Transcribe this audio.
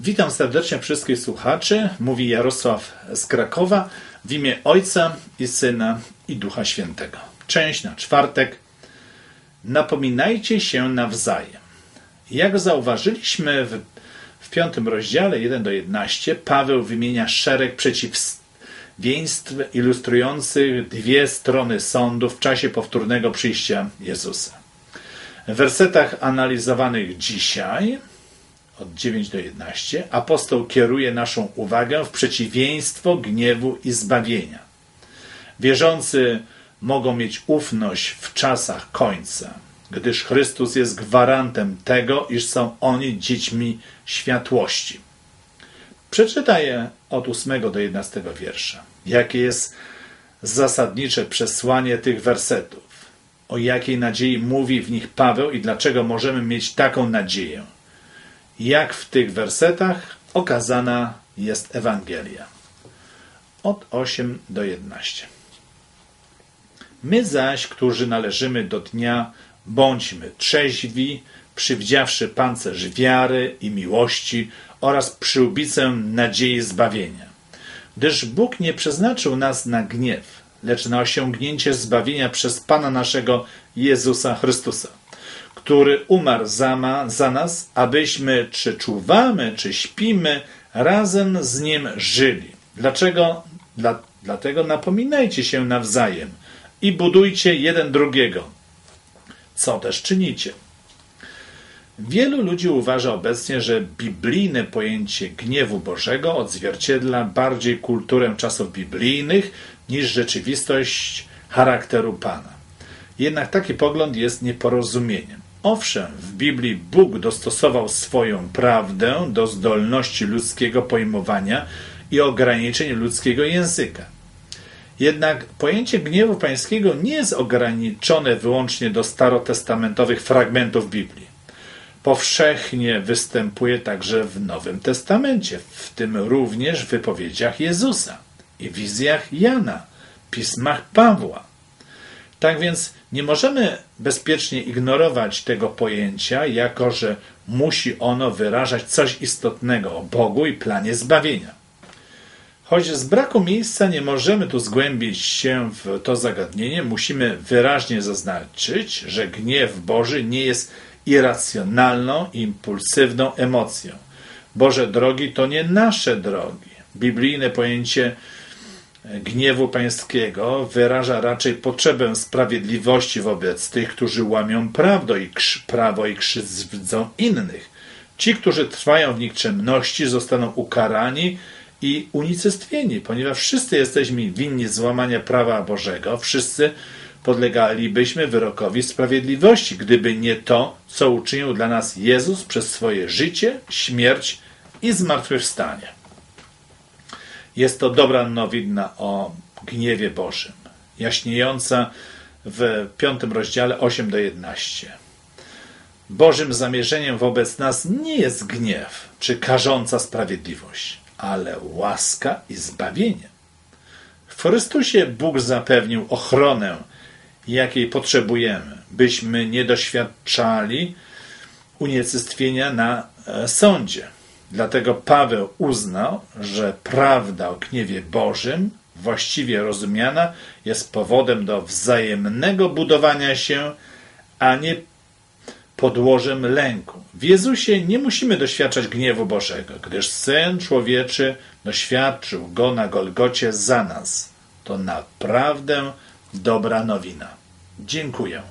Witam serdecznie wszystkich słuchaczy. Mówi Jarosław z Krakowa w imię Ojca i Syna i Ducha Świętego. Część na czwartek. Napominajcie się nawzajem. Jak zauważyliśmy w, w piątym rozdziale 1 do 11, Paweł wymienia szereg przeciwieństw ilustrujących dwie strony sądu w czasie powtórnego przyjścia Jezusa. W wersetach analizowanych dzisiaj od 9 do 11, apostoł kieruje naszą uwagę w przeciwieństwo gniewu i zbawienia. Wierzący mogą mieć ufność w czasach końca, gdyż Chrystus jest gwarantem tego, iż są oni dziećmi światłości. Przeczytaję od 8 do 11 wiersza. Jakie jest zasadnicze przesłanie tych wersetów? O jakiej nadziei mówi w nich Paweł i dlaczego możemy mieć taką nadzieję? Jak w tych wersetach okazana jest Ewangelia. Od 8 do 11. My zaś, którzy należymy do dnia, bądźmy trzeźwi, przywdziawszy pancerz wiary i miłości oraz przyłbicę nadziei zbawienia. Gdyż Bóg nie przeznaczył nas na gniew, lecz na osiągnięcie zbawienia przez Pana naszego Jezusa Chrystusa który umarł za, ma, za nas, abyśmy czy czuwamy, czy śpimy, razem z Nim żyli. Dlaczego? Dla, dlatego napominajcie się nawzajem i budujcie jeden drugiego, co też czynicie. Wielu ludzi uważa obecnie, że biblijne pojęcie gniewu Bożego odzwierciedla bardziej kulturę czasów biblijnych niż rzeczywistość charakteru Pana. Jednak taki pogląd jest nieporozumieniem. Owszem, w Biblii Bóg dostosował swoją prawdę do zdolności ludzkiego pojmowania i ograniczeń ludzkiego języka. Jednak pojęcie gniewu pańskiego nie jest ograniczone wyłącznie do starotestamentowych fragmentów Biblii. Powszechnie występuje także w Nowym Testamencie, w tym również w wypowiedziach Jezusa i wizjach Jana, pismach Pawła. Tak więc nie możemy bezpiecznie ignorować tego pojęcia, jako że musi ono wyrażać coś istotnego o Bogu i planie zbawienia. Choć z braku miejsca nie możemy tu zgłębić się w to zagadnienie, musimy wyraźnie zaznaczyć, że gniew Boży nie jest irracjonalną, impulsywną emocją. Boże drogi to nie nasze drogi. Biblijne pojęcie gniewu pańskiego wyraża raczej potrzebę sprawiedliwości wobec tych, którzy łamią prawo i, prawo i krzywdzą innych. Ci, którzy trwają w nikczemności, zostaną ukarani i unicestwieni, ponieważ wszyscy jesteśmy winni złamania prawa Bożego, wszyscy podlegalibyśmy wyrokowi sprawiedliwości, gdyby nie to, co uczynił dla nas Jezus przez swoje życie, śmierć i zmartwychwstanie. Jest to dobra nowina o gniewie Bożym, jaśniejąca w piątym rozdziale 8 do 11. Bożym zamierzeniem wobec nas nie jest gniew czy karząca sprawiedliwość, ale łaska i zbawienie. W Chrystusie Bóg zapewnił ochronę, jakiej potrzebujemy, byśmy nie doświadczali unicestwienia na e, sądzie. Dlatego Paweł uznał, że prawda o gniewie Bożym, właściwie rozumiana, jest powodem do wzajemnego budowania się, a nie podłożem lęku. W Jezusie nie musimy doświadczać gniewu Bożego, gdyż Syn Człowieczy doświadczył go na Golgocie za nas. To naprawdę dobra nowina. Dziękuję.